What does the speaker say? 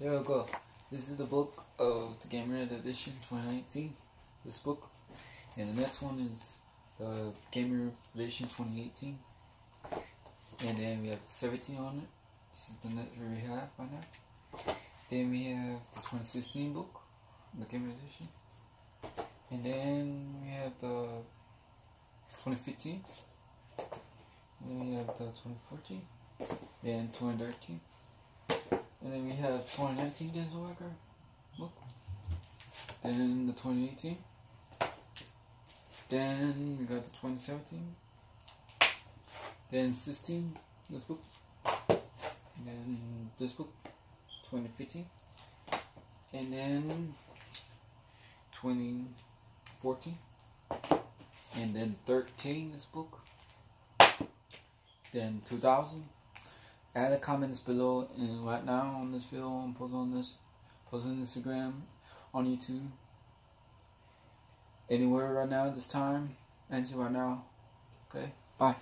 Here we go. This is the book of the Gamerhead Edition 2019. This book. And the next one is the Gamer Edition 2018. And then we have the 17 on it. This is the net we have right now. Then we have the 2016 book, the Gamer Edition. And then we have the 2015. Then we have the 2014. Then 2013. And then we have 2019 Denzel book. Then the 2018. Then we got the 2017. Then 16, this book. And then this book, 2015. And then 2014. And then 13, this book. Then 2000 add the comments below and right now on this video I'm post on this post on Instagram on YouTube. Anywhere right now this time. Answer right now. Okay? Bye